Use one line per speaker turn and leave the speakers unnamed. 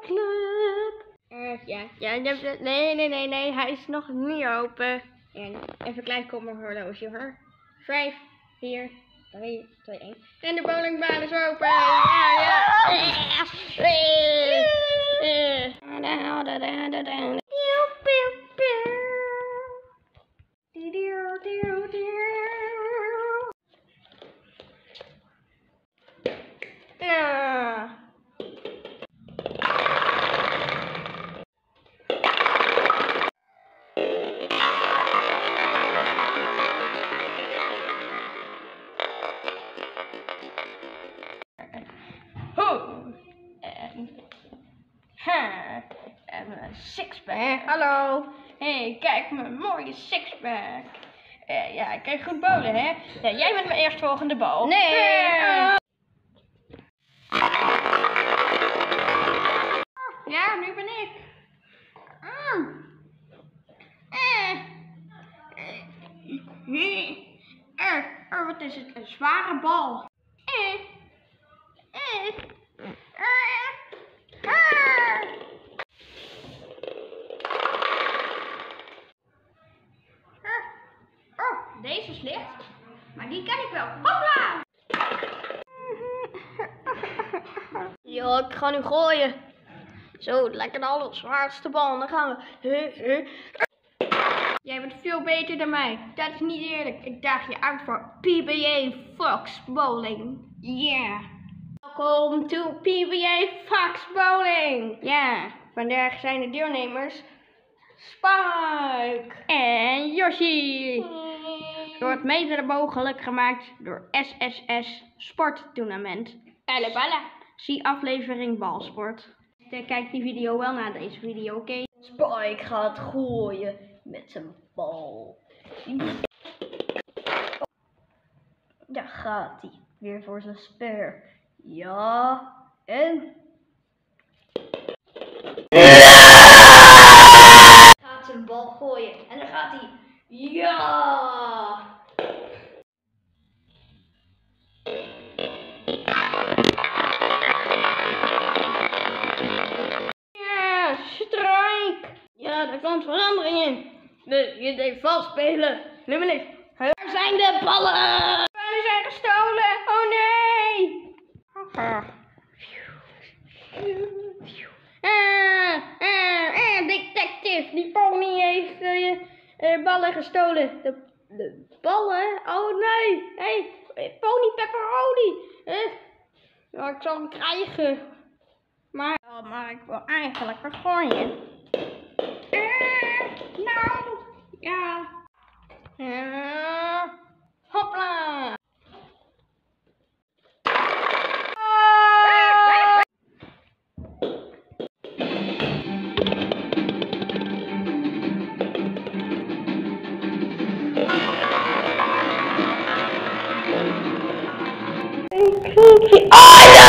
balclub.
Eh, ja.
Ja, je nee, nee, nee, nee, hij is nog niet open.
En even klein kom mijn horloge hoor. Vijf, vier, drie, twee, één. En de bowlingbaan is open. Ja, ja.
Ja. Ha. En een sixpack. Hallo. Hé, hey, kijk mijn mooie sixpack. Eh, ja, ik kan goed bowlen, hè? Ja, jij bent mijn eerstvolgende bal.
Nee.
Ja, nu ben ik. Mm. Eh. Eh. Eh. Oh, wat is het? Een zware bal. Eh. Eh. Eh. Ah. Ah. Licht. Maar die ken ik wel. Hopla! Ja, ik ga nu gooien. Zo, lekker de allerzwaarste bal. Dan gaan we. Jij bent veel beter dan mij. Dat is niet eerlijk. Ik daag je uit voor PBA Fox Bowling. Ja. Welkom to PBA Fox Bowling. Ja, vandaag zijn de deelnemers Spike en Yoshi. Wordt mede mogelijk gemaakt door SSS Sporttournament.
Bella, bella.
Zie aflevering balsport. Kijk die video wel na deze video, oké? Spike gaat gooien met zijn bal. Daar gaat hij. Weer voor zijn speer. Ja, en... Gaat zijn bal gooien. En dan gaat hij... Ja! Ja, strijk! Ja, daar komt verandering in. De, je deed vals spelen. Links. Waar zijn de ballen? Ballen zijn gestolen. Oh nee! Ah, ah, ah, detective, die pony heeft eh, ballen gestolen. De, de ballen? Oh nee! Hey, pony pepperoni! Ja, ik zal hem krijgen. Maar, ja, maar ik wil eigenlijk weer gooien. Eh, nou, ja. Eh, Oh